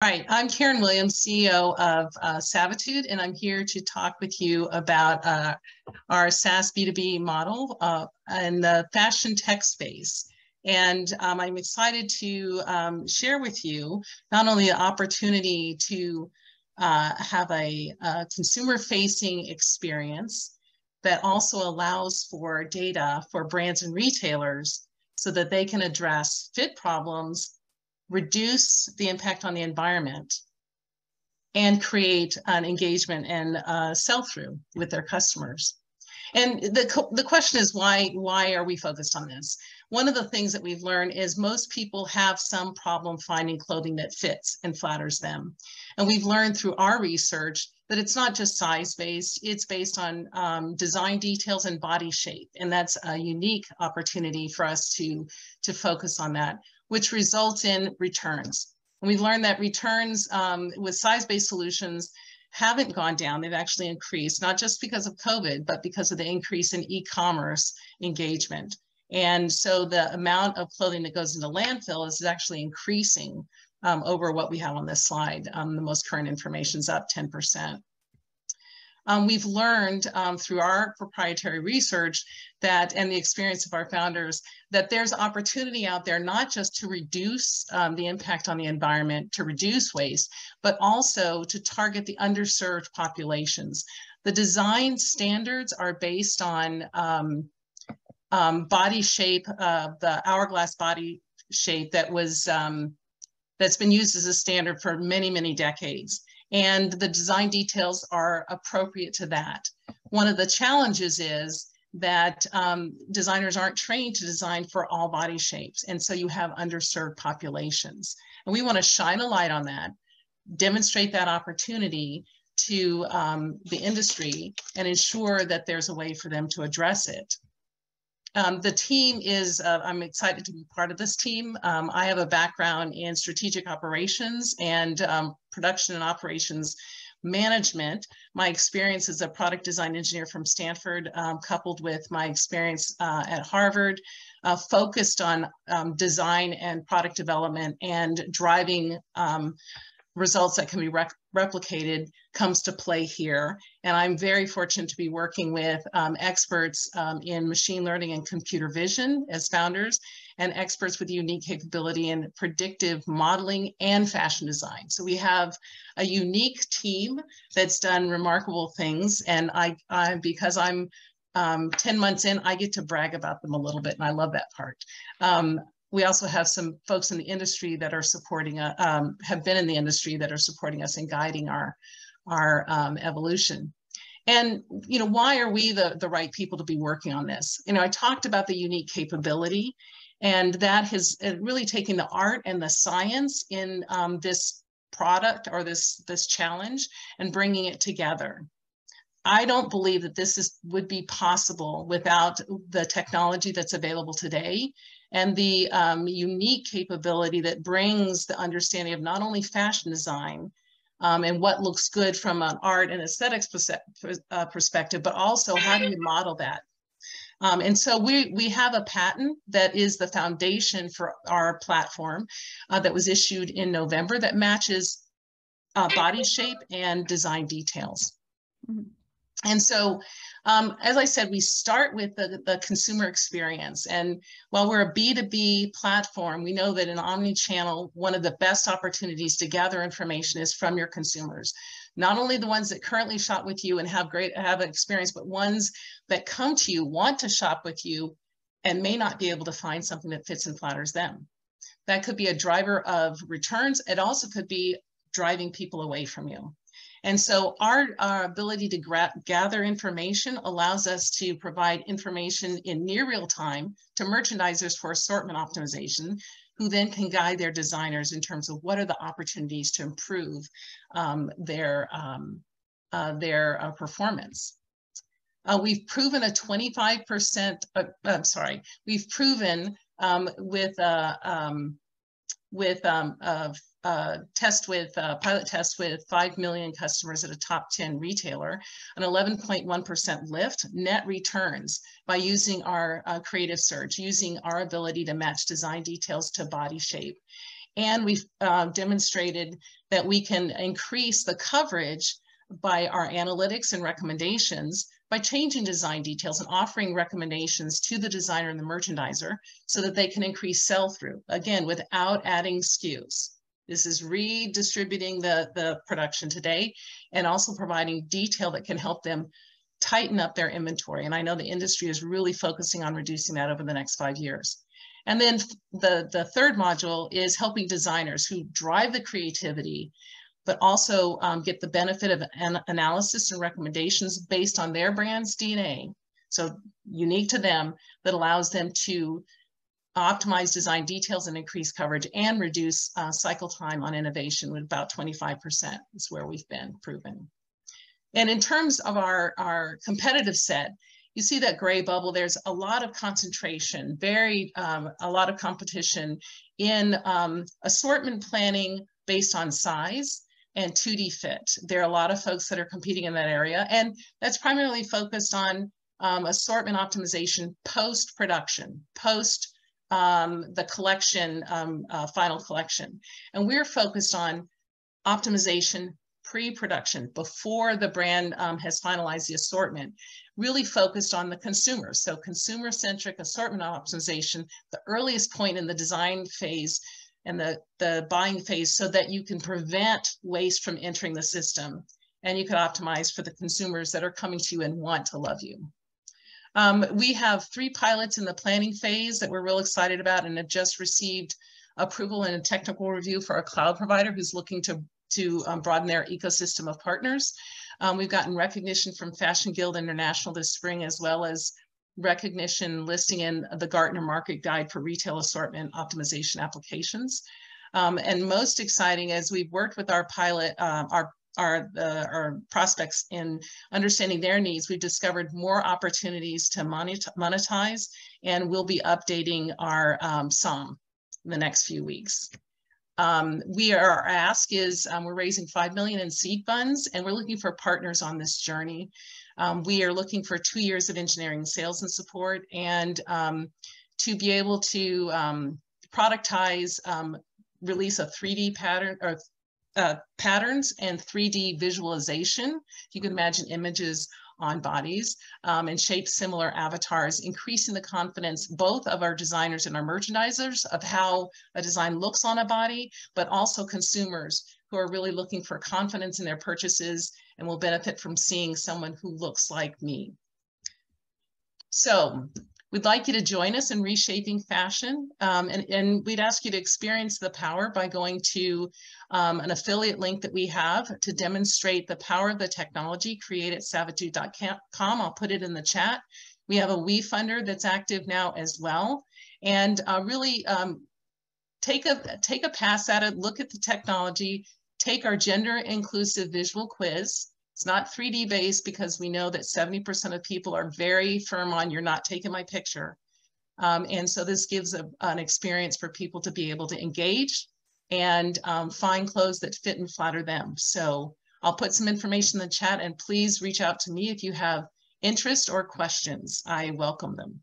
Right, I'm Karen Williams, CEO of uh, Savitude, and I'm here to talk with you about uh, our SaaS B2B model uh, in the fashion tech space. And um, I'm excited to um, share with you not only the opportunity to uh, have a, a consumer-facing experience that also allows for data for brands and retailers so that they can address fit problems reduce the impact on the environment, and create an engagement and uh, sell-through with their customers. And the, the question is why, why are we focused on this? One of the things that we've learned is most people have some problem finding clothing that fits and flatters them. And we've learned through our research that it's not just size based, it's based on um, design details and body shape. And that's a unique opportunity for us to, to focus on that which results in returns. And we've learned that returns um, with size-based solutions haven't gone down, they've actually increased, not just because of COVID, but because of the increase in e-commerce engagement. And so the amount of clothing that goes into landfill is actually increasing um, over what we have on this slide. Um, the most current information is up 10% um, we've learned um, through our proprietary research that, and the experience of our founders, that there's opportunity out there not just to reduce um, the impact on the environment, to reduce waste, but also to target the underserved populations. The design standards are based on um, um, body shape, uh, the hourglass body shape that was um, that's been used as a standard for many, many decades and the design details are appropriate to that. One of the challenges is that um, designers aren't trained to design for all body shapes. And so you have underserved populations. And we want to shine a light on that, demonstrate that opportunity to um, the industry and ensure that there's a way for them to address it. Um, the team is, uh, I'm excited to be part of this team. Um, I have a background in strategic operations and um, production and operations management. My experience as a product design engineer from Stanford, um, coupled with my experience uh, at Harvard, uh, focused on um, design and product development and driving um, results that can be replicated comes to play here. And I'm very fortunate to be working with um, experts um, in machine learning and computer vision as founders and experts with unique capability in predictive modeling and fashion design. So we have a unique team that's done remarkable things. And I, I because I'm um, 10 months in, I get to brag about them a little bit, and I love that part. Um, we also have some folks in the industry that are supporting, uh, um, have been in the industry that are supporting us and guiding our, our um, evolution. And, you know, why are we the, the right people to be working on this? You know, I talked about the unique capability and that has uh, really taken the art and the science in um, this product or this, this challenge and bringing it together. I don't believe that this is, would be possible without the technology that's available today and the um, unique capability that brings the understanding of not only fashion design um, and what looks good from an art and aesthetics uh, perspective, but also how do you model that? Um, and so we, we have a patent that is the foundation for our platform uh, that was issued in November that matches uh, body shape and design details. Mm -hmm. And so um, as I said, we start with the, the consumer experience. And while we're a B2B platform, we know that in omni-channel, one of the best opportunities to gather information is from your consumers. Not only the ones that currently shop with you and have great have an experience, but ones that come to you, want to shop with you, and may not be able to find something that fits and flatters them. That could be a driver of returns. It also could be driving people away from you. And so our, our ability to gather information allows us to provide information in near real time to merchandisers for assortment optimization, who then can guide their designers in terms of what are the opportunities to improve um, their, um, uh, their uh, performance. Uh, we've proven a 25%, uh, I'm sorry, we've proven um, with, uh, um, with um, uh, test with uh, pilot test with 5 million customers at a top 10 retailer, an 11.1% lift net returns by using our uh, creative search, using our ability to match design details to body shape. And we've uh, demonstrated that we can increase the coverage by our analytics and recommendations by changing design details and offering recommendations to the designer and the merchandiser so that they can increase sell-through, again, without adding SKUs. This is redistributing the, the production today and also providing detail that can help them tighten up their inventory. And I know the industry is really focusing on reducing that over the next five years. And then the, the third module is helping designers who drive the creativity, but also um, get the benefit of an analysis and recommendations based on their brand's DNA. So unique to them that allows them to optimize design details and increase coverage and reduce uh, cycle time on innovation with about 25% is where we've been proven. And in terms of our, our competitive set, you see that gray bubble, there's a lot of concentration, very, um, a lot of competition in um, assortment planning based on size and 2D fit. There are a lot of folks that are competing in that area, and that's primarily focused on um, assortment optimization post-production, post um, the collection, um, uh, final collection. And we're focused on optimization pre-production, before the brand um, has finalized the assortment, really focused on the consumer. So consumer-centric assortment optimization, the earliest point in the design phase and the, the buying phase so that you can prevent waste from entering the system and you can optimize for the consumers that are coming to you and want to love you. Um, we have three pilots in the planning phase that we're real excited about and have just received approval and a technical review for a cloud provider who's looking to, to um, broaden their ecosystem of partners. Um, we've gotten recognition from Fashion Guild International this spring, as well as recognition listing in the Gartner Market Guide for Retail Assortment Optimization Applications. Um, and most exciting as we've worked with our pilot, uh, our our, our prospects in understanding their needs, we've discovered more opportunities to monetize, and we'll be updating our um, SOM in the next few weeks. Um, we are, our ask is um, we're raising 5 million in seed funds and we're looking for partners on this journey. Um, we are looking for two years of engineering sales and support and um, to be able to um, productize, um, release a 3D pattern or uh, patterns and 3D visualization. You can imagine images on bodies um, and shape similar avatars, increasing the confidence both of our designers and our merchandisers of how a design looks on a body, but also consumers who are really looking for confidence in their purchases and will benefit from seeing someone who looks like me. So We'd like you to join us in reshaping fashion, um, and, and, we'd ask you to experience the power by going to um, an affiliate link that we have to demonstrate the power of the technology, create at savitude.com. I'll put it in the chat. We have a WeFunder that's active now as well, and uh, really um, take a take a pass at it, look at the technology, take our gender inclusive visual quiz, it's not 3D based because we know that 70% of people are very firm on you're not taking my picture. Um, and so this gives a, an experience for people to be able to engage and um, find clothes that fit and flatter them. So I'll put some information in the chat and please reach out to me if you have interest or questions. I welcome them.